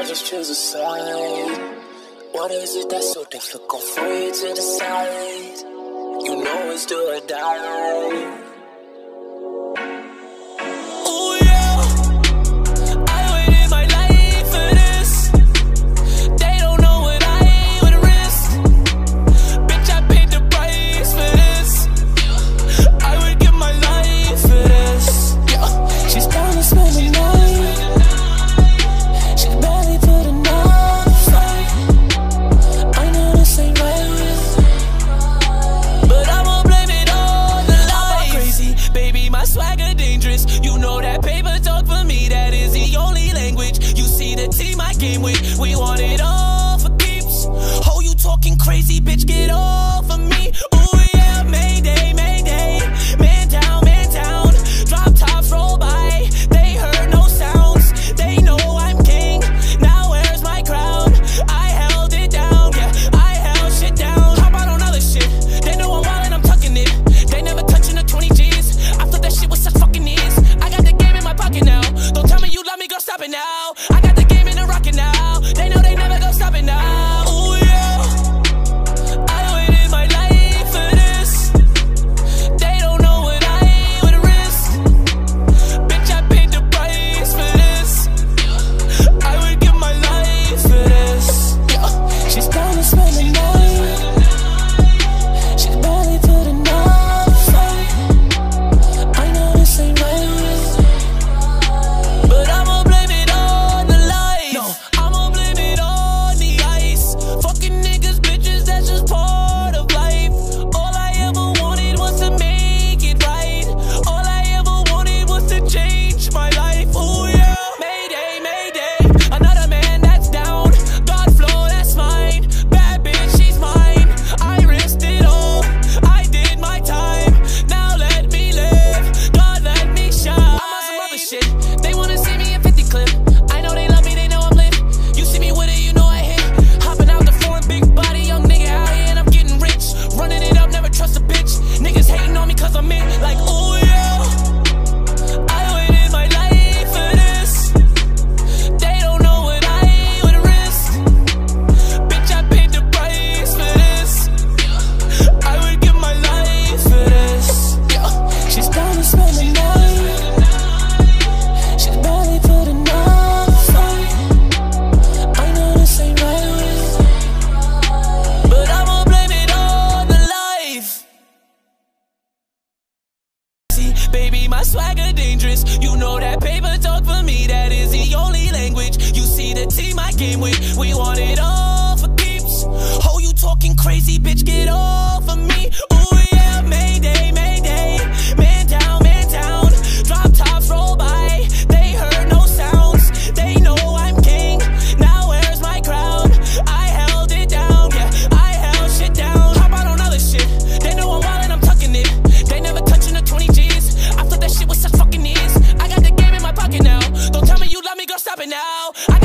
I just choose a side. What is it that's so difficult for you to decide? You know it's do or die. We. smelling now. Baby, my swagger dangerous. You know that paper talk for me, that is the only language. You see the team I came with, we want it all for peeps. Oh, you talking crazy, bitch, get off. now. I